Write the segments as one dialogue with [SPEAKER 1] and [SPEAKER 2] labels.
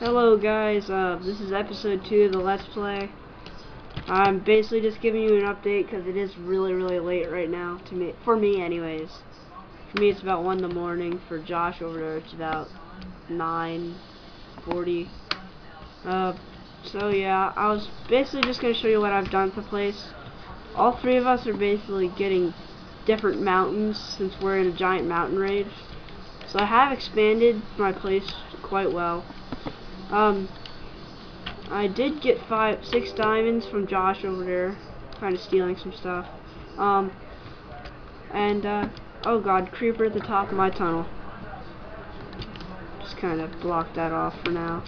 [SPEAKER 1] Hello guys, uh, this is episode 2 of the Let's Play. I'm basically just giving you an update because it is really really late right now, to me, for me anyways. For me it's about 1 in the morning, for Josh over there it's about 9.40. Uh, so yeah, I was basically just going to show you what I've done to the place. All three of us are basically getting different mountains since we're in a giant mountain range. So I have expanded my place quite well. Um, I did get five, six diamonds from Josh over there, kind of stealing some stuff. Um, and, uh, oh god, creeper at the top of my tunnel. Just kind of block that off for now.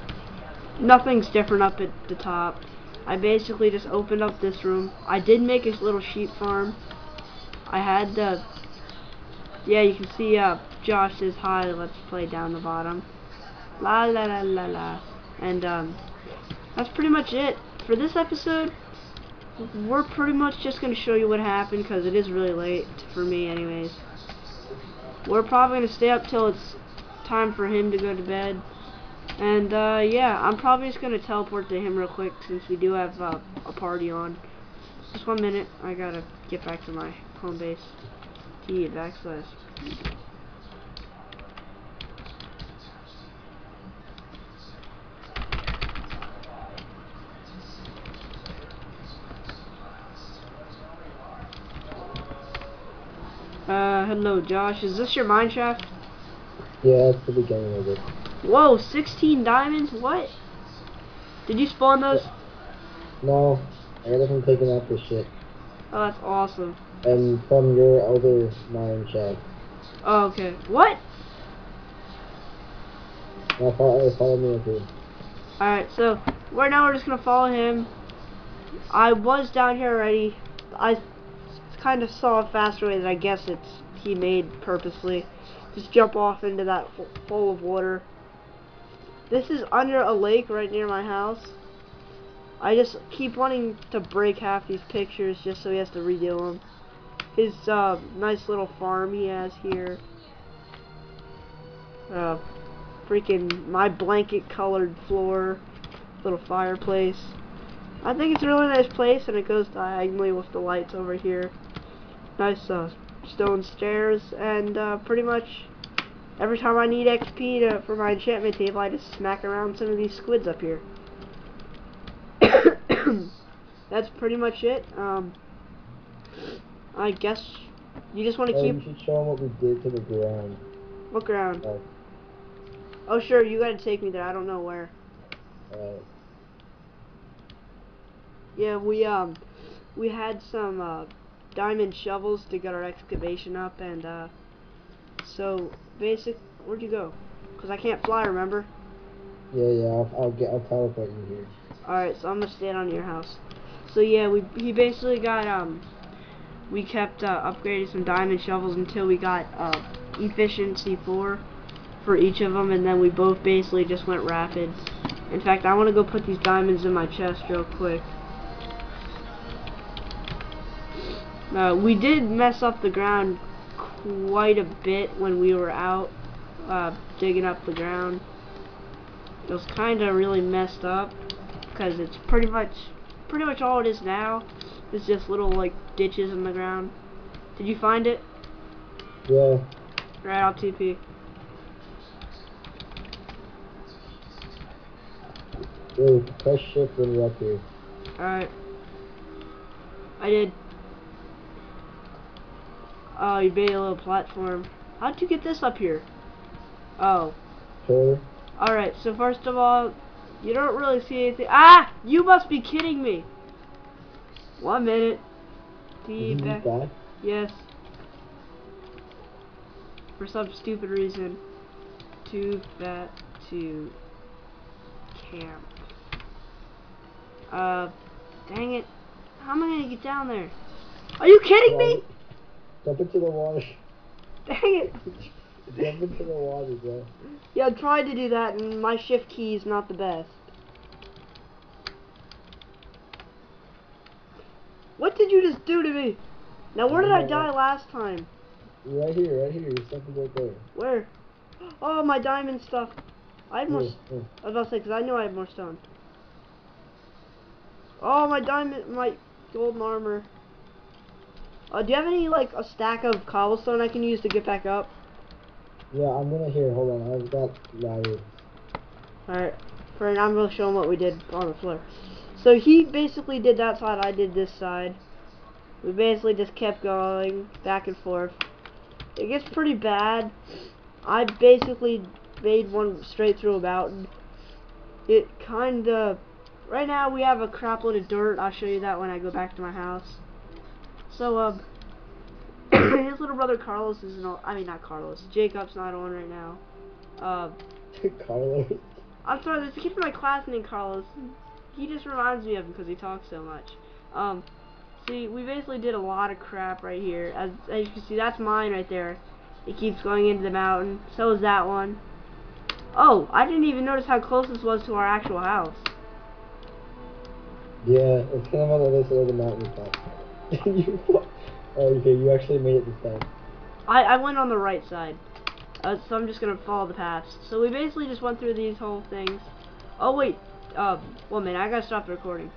[SPEAKER 1] Nothing's different up at the top. I basically just opened up this room. I did make a little sheep farm. I had the, yeah, you can see, uh, Josh says hi, let's play down the bottom. La la la la la. And um, that's pretty much it for this episode. We're pretty much just going to show you what happened because it is really late for me anyways. We're probably going to stay up till it's time for him to go to bed. And uh, yeah, I'm probably just going to teleport to him real quick since we do have uh, a party on. Just one minute, I gotta get back to my home base. T backslash. Uh, hello, Josh. Is this your mine shaft?
[SPEAKER 2] Yeah, that's the beginning of it.
[SPEAKER 1] Whoa, 16 diamonds? What? Did you spawn those?
[SPEAKER 2] No, I got it from taking out this shit.
[SPEAKER 1] Oh, that's awesome.
[SPEAKER 2] And from your other mine shaft.
[SPEAKER 1] Oh, okay. What?
[SPEAKER 2] Now follow, follow me up here.
[SPEAKER 1] Alright, so, right now we're just gonna follow him. I was down here already. I kind of saw a faster way that I guess it's he made purposely. Just jump off into that full of water. This is under a lake right near my house. I just keep wanting to break half these pictures just so he has to redo them. His uh, nice little farm he has here. Uh, freaking my blanket colored floor. Little fireplace. I think it's a really nice place and it goes diagonally with the lights over here. Nice uh, stone stairs and uh, pretty much every time I need XP to, for my enchantment table I just smack around some of these squids up here. That's pretty much it. Um, I guess you just want to keep...
[SPEAKER 2] you should show them what we did to the ground.
[SPEAKER 1] What ground?
[SPEAKER 2] Oh,
[SPEAKER 1] Oh sure, you gotta take me there. I don't know where.
[SPEAKER 2] uh,
[SPEAKER 1] Yeah, we um we had some uh, diamond shovels to get our excavation up, and uh, so basic. Where'd you go? Cause I can't fly. Remember?
[SPEAKER 2] yeah, yeah, I'll, I'll get, I'll teleport you here.
[SPEAKER 1] All right, so I'm gonna stand on your house. So yeah, we he basically got um we kept uh, upgrading some diamond shovels until we got uh, efficiency four for each of them, and then we both basically just went rapid. In fact, I want to go put these diamonds in my chest real quick. Uh, we did mess up the ground quite a bit when we were out uh, digging up the ground. It was kind of really messed up because it's pretty much pretty much all it is now It's just little like ditches in the ground. Did you find it?
[SPEAKER 2] Yeah,
[SPEAKER 1] Right, I'll TP.
[SPEAKER 2] dude, press shift when you're up here.
[SPEAKER 1] Alright. I did. Oh, you made a little platform. How'd you get this up here? Oh.
[SPEAKER 2] Sure.
[SPEAKER 1] Alright, so first of all, you don't really see anything. Ah! You must be kidding me! One minute.
[SPEAKER 2] You
[SPEAKER 1] back.
[SPEAKER 2] die?
[SPEAKER 1] Yes. For some stupid reason. Too fat to camp. Uh, dang it. How am I gonna get down there? Are you kidding me?
[SPEAKER 2] Jump into the water.
[SPEAKER 1] Dang it.
[SPEAKER 2] Jump into the water, bro.
[SPEAKER 1] Yeah, I tried to do that and my shift key is not the best. What did you just do to me? Now where did I die last time?
[SPEAKER 2] Right here, right here. There's something right there.
[SPEAKER 1] Where? Oh, my diamond stuff. I have more.
[SPEAKER 2] Here,
[SPEAKER 1] s-
[SPEAKER 2] here.
[SPEAKER 1] I was about to say because I knew I had more stone. Oh my diamond, my golden armor. Uh, do you have any like a stack of cobblestone I can use to get back up?
[SPEAKER 2] Yeah, I'm gonna here. Hold on, I've got ladders.
[SPEAKER 1] Alright, for I'm gonna show him what we did on the floor. So he basically did that side, I did this side. We basically just kept going back and forth. It gets pretty bad. I basically made one straight through a mountain. It kinda right now we have a crap load of dirt. I'll show you that when I go back to my house. So um his little brother Carlos is not I mean not Carlos. Jacob's not on right now. Uh
[SPEAKER 2] Carlos.
[SPEAKER 1] I'm sorry, there's a kid from my class named Carlos. He just reminds me of him because he talks so much. Um, see, we basically did a lot of crap right here. As, as you can see, that's mine right there. It keeps going into the mountain. So is that one. Oh, I didn't even notice how close this was to our actual house.
[SPEAKER 2] Yeah, it's kind of on the other side of the mountain top. you, oh, okay, you actually made it this time.
[SPEAKER 1] I, I went on the right side. Uh, so I'm just gonna follow the paths. So we basically just went through these whole things. Oh wait, uh, one minute, I gotta stop the recording.